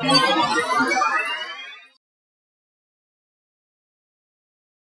Yeah.